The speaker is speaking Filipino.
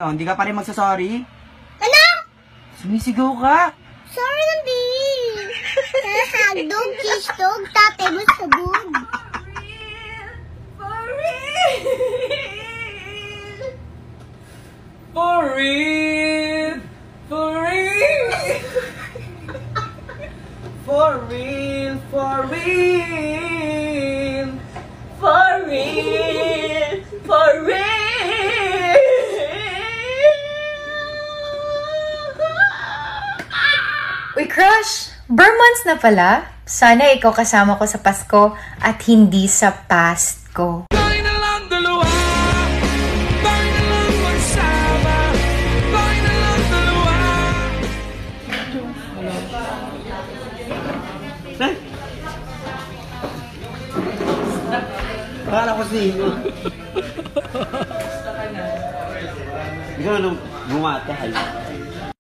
Oh, hindi ka pa rin magsasorry? Ano? Sumisigaw ka. Sorry, hindi. Hagdog, cheese dog, tatay mo sabog. For real! For real! For real! For real! For real! Uy, crush! Burn months na pala. Sana ikaw kasama ko sa Pasko at hindi sa past ko. Tayo na lang dalawa Tayo na lang magsama Tayo na lang dalawa Akala ko sino. Ikaw nung bumata. Ay.